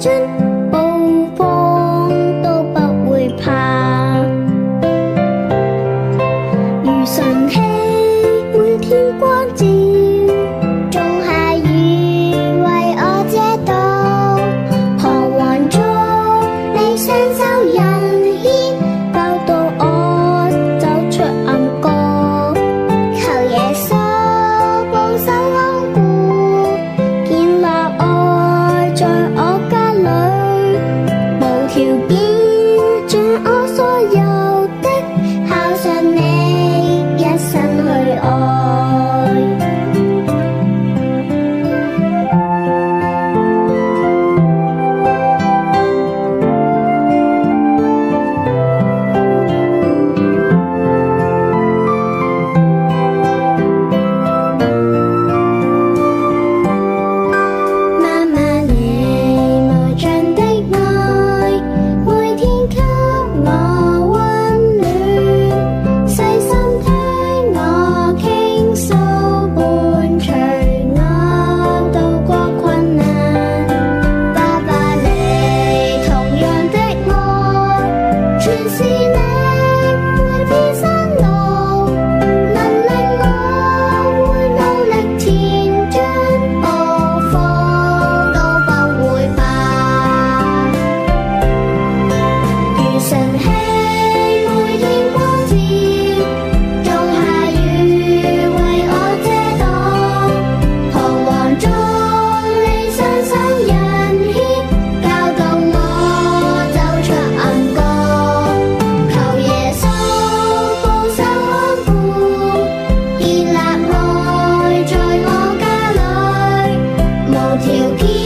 真。to you